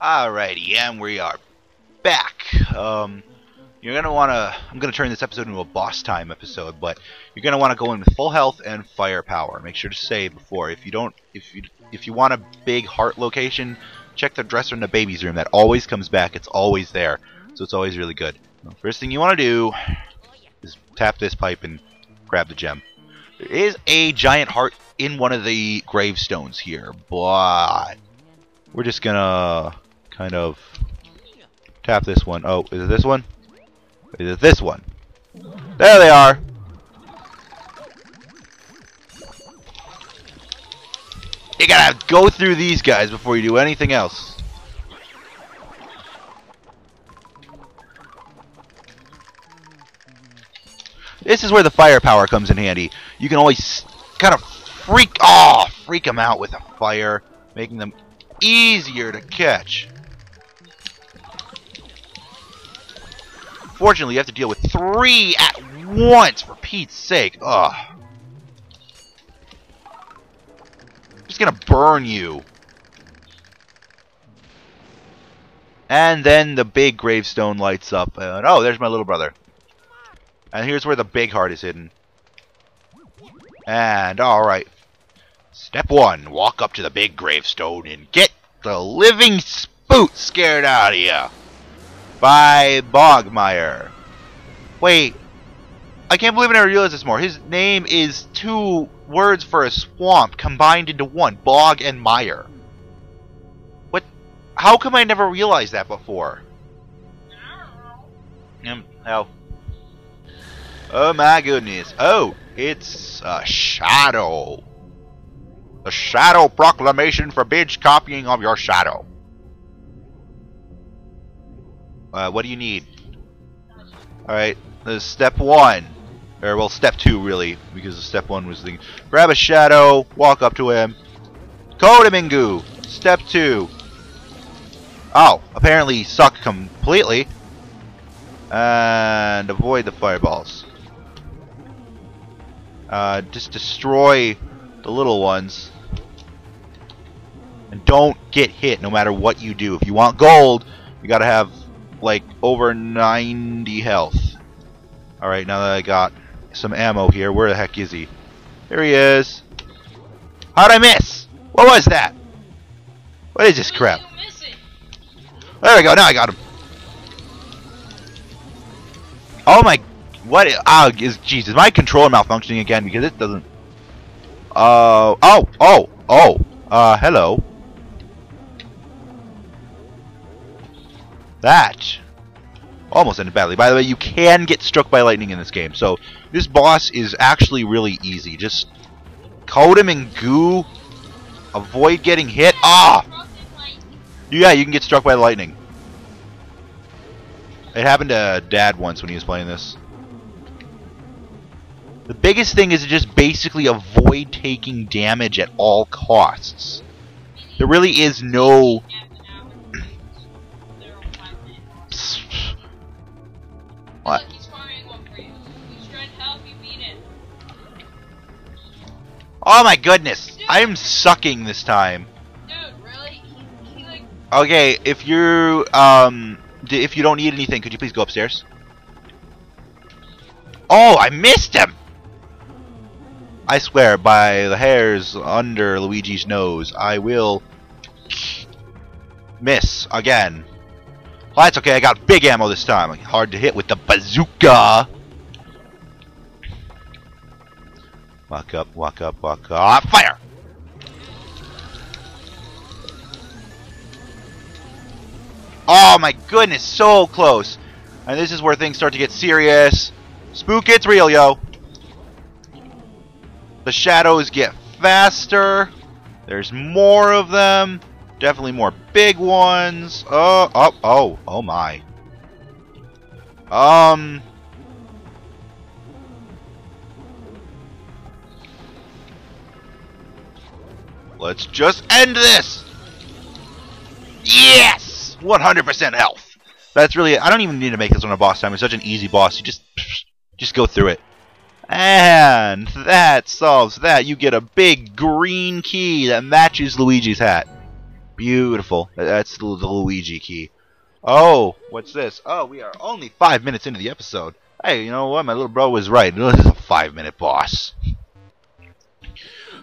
Alrighty, and we are back. Um, you're gonna wanna. I'm gonna turn this episode into a boss time episode, but you're gonna wanna go in with full health and firepower. Make sure to save before. If you don't, if you if you want a big heart location, check the dresser in the baby's room. That always comes back. It's always there, so it's always really good. First thing you wanna do is tap this pipe and grab the gem. There is a giant heart in one of the gravestones here, but we're just gonna kind of tap this one. Oh, is it this one? Is it this one? There they are! You gotta go through these guys before you do anything else. This is where the firepower comes in handy. You can always kind of freak, oh, freak them out with a fire, making them easier to catch. Fortunately, you have to deal with three at once, for Pete's sake. Ugh. Just gonna burn you. And then the big gravestone lights up. And, oh, there's my little brother. And here's where the big heart is hidden. And, alright. Step one, walk up to the big gravestone and get the living spoot scared out of you. By Bogmire. Wait. I can't believe I never realized this more. His name is two words for a swamp combined into one. Bog and Mire. What? How come I never realized that before? Um, oh. Oh my goodness. Oh, it's a shadow. The Shadow Proclamation forbids copying of your shadow. Uh, what do you need? Alright, step one. Or, well, step two, really, because step one was the... Grab a shadow, walk up to him. Kodamingu! Step two. Oh, apparently suck completely. And avoid the fireballs. Uh, just destroy the little ones. And don't get hit no matter what you do. If you want gold, you gotta have like over 90 health. Alright, now that I got some ammo here, where the heck is he? There he is. How'd I miss? What was that? What is this crap? There we go, now I got him. Oh my, what, ah, is, Jesus, my controller malfunctioning again because it doesn't, uh, oh, oh, oh, uh, hello. That almost ended badly. By the way, you can get struck by lightning in this game, so this boss is actually really easy. Just coat him in goo, avoid getting hit. Ah! Yeah, you can get struck by lightning. It happened to Dad once when he was playing this. The biggest thing is to just basically avoid taking damage at all costs. There really is no... Oh my goodness! I'm sucking this time. Okay, if you um, if you don't need anything, could you please go upstairs? Oh, I missed him! I swear, by the hairs under Luigi's nose, I will miss again. Well, that's okay. I got big ammo this time. Hard to hit with the bazooka. Walk up, walk up, walk up. Fire! Oh my goodness, so close. And this is where things start to get serious. Spook gets real, yo. The shadows get faster. There's more of them. Definitely more big ones. Oh, oh, oh, oh my. Um. Let's just end this. Yes! 100% health. That's really, I don't even need to make this one a boss time. It's such an easy boss. You just, just go through it. And that solves that. You get a big green key that matches Luigi's hat. Beautiful. That's the, Luigi key. Oh, what's this? Oh, we are only five minutes into the episode. Hey, you know what? My little bro was right. This is a five-minute boss.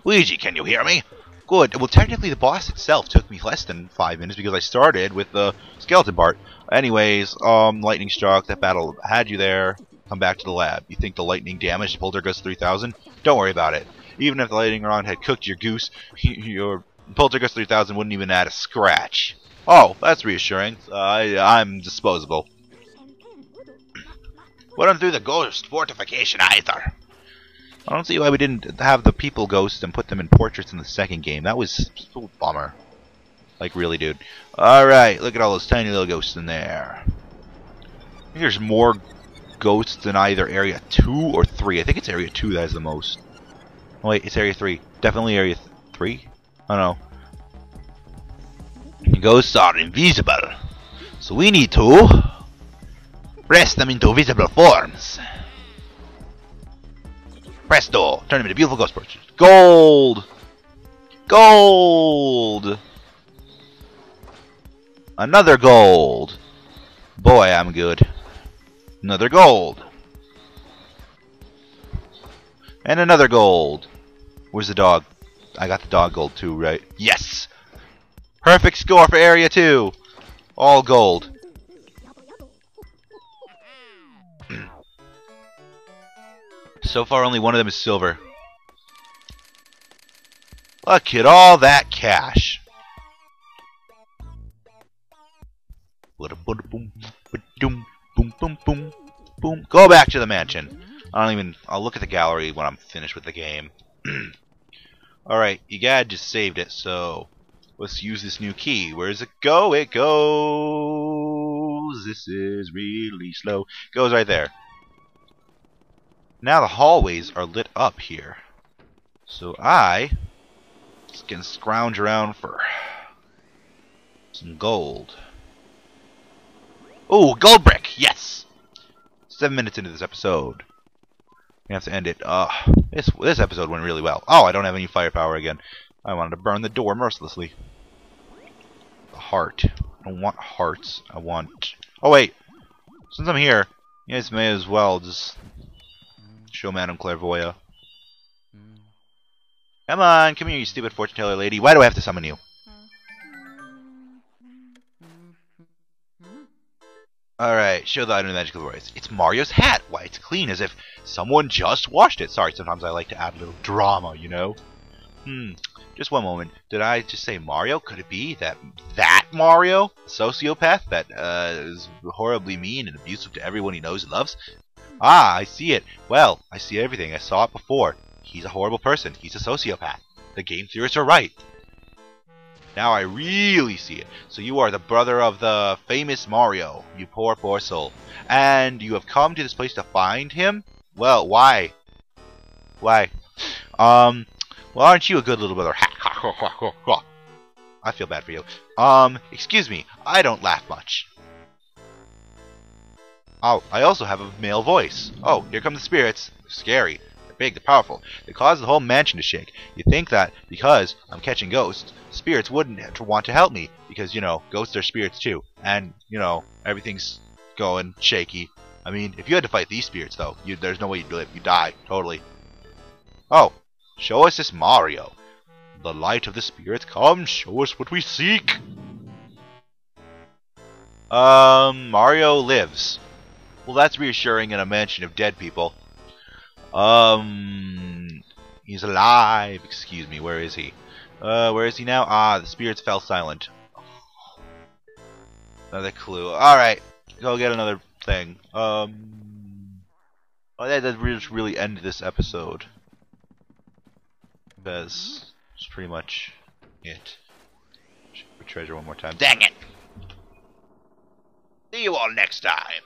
Luigi, can you hear me? Good. Well, technically, the boss itself took me less than five minutes because I started with the skeleton part. Anyways, um, lightning struck. That battle had you there. Come back to the lab. You think the lightning damaged Poltergeist 3000? Don't worry about it. Even if the lightning round had cooked your goose, your Poltergeist 3000 wouldn't even add a scratch. Oh, that's reassuring. Uh, I, I'm disposable. Wouldn't through the ghost fortification either. I don't see why we didn't have the people ghosts and put them in portraits in the second game. That was so bummer. Like, really, dude. Alright, look at all those tiny little ghosts in there. there's more ghosts in either Area 2 or 3. I think it's Area 2 that has the most. Oh, wait, it's Area 3. Definitely Area 3? I don't know. Ghosts are invisible. So we need to press them into visible forms. Presto! Turn him into beautiful ghost. Gold! Gold! Another gold! Boy, I'm good. Another gold. And another gold. Where's the dog? I got the dog gold too, right? Yes! Perfect score for area 2! All gold. So far only one of them is silver. Look at all that cash. Go back to the mansion. I don't even. I'll look at the gallery when I'm finished with the game. Alright, you gotta just saved it, so let's use this new key. Where does it go? It goes. This is really slow. Goes right there. Now the hallways are lit up here. So I can scrounge around for some gold. Oh, gold brick! Yes! Seven minutes into this episode. We have to end it. Uh, this this episode went really well. Oh, I don't have any firepower again. I wanted to burn the door mercilessly. The heart. I don't want hearts. I want... Oh, wait. Since I'm here, you guys may as well just show Madame Clairvoya. Come on, come here, you stupid fortune teller lady. Why do I have to summon you? Alright, show the item of magical voice. It's Mario's hat. Why, it's clean, as if someone just washed it. Sorry, sometimes I like to add a little drama, you know? Hmm, just one moment. Did I just say Mario? Could it be that that Mario? Sociopath that uh, is horribly mean and abusive to everyone he knows and loves? Ah, I see it. Well, I see everything. I saw it before. He's a horrible person. He's a sociopath. The game theorists are right. Now I really see it. So you are the brother of the famous Mario, you poor, poor soul. And you have come to this place to find him? Well, why? Why? Um, well, aren't you a good little brother? Ha ha ho ho I feel bad for you. Um, excuse me, I don't laugh much. Oh, I also have a male voice. Oh, here come the spirits. They're scary They're big, they're powerful. They cause the whole mansion to shake. You think that because I'm catching ghosts, spirits wouldn't want to help me because, you know, ghosts are spirits too. And, you know, everything's going shaky. I mean, if you had to fight these spirits, though, you, there's no way you'd live. You die, totally. Oh, show us this Mario. The light of the spirits, come, show us what we seek. Um, Mario lives. Well, that's reassuring in a mansion of dead people. Um, he's alive. Excuse me. Where is he? Uh, where is he now? Ah, the spirits fell silent. Another clue. All right, go get another thing. Um, oh, that does really end this episode because it's pretty much it. Treasure one more time. Dang it! See you all next time.